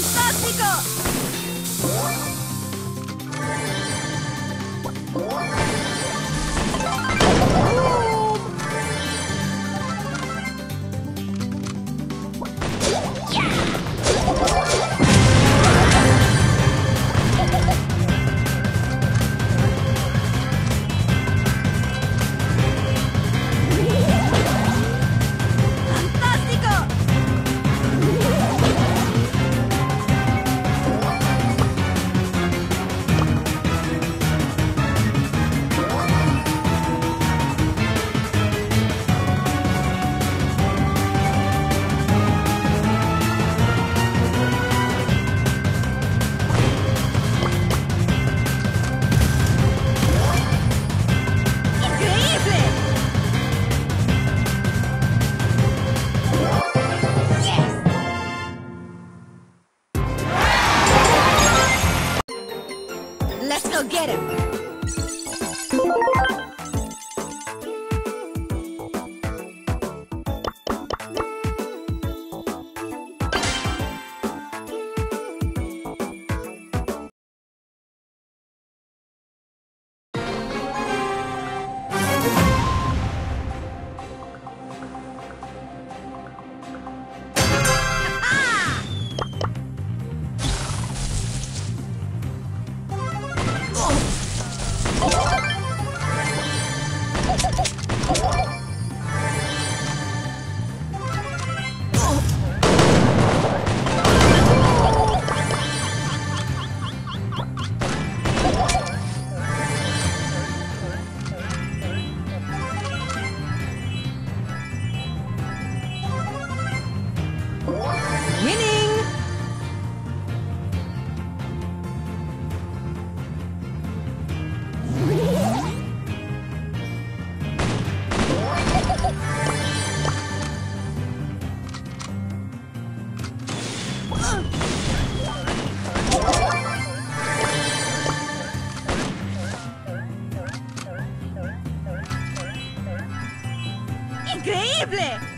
ンタスティコ。horrible!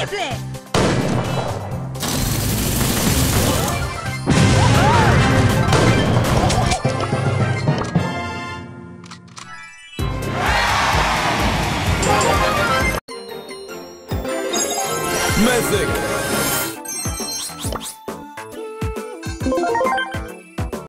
¡Triple!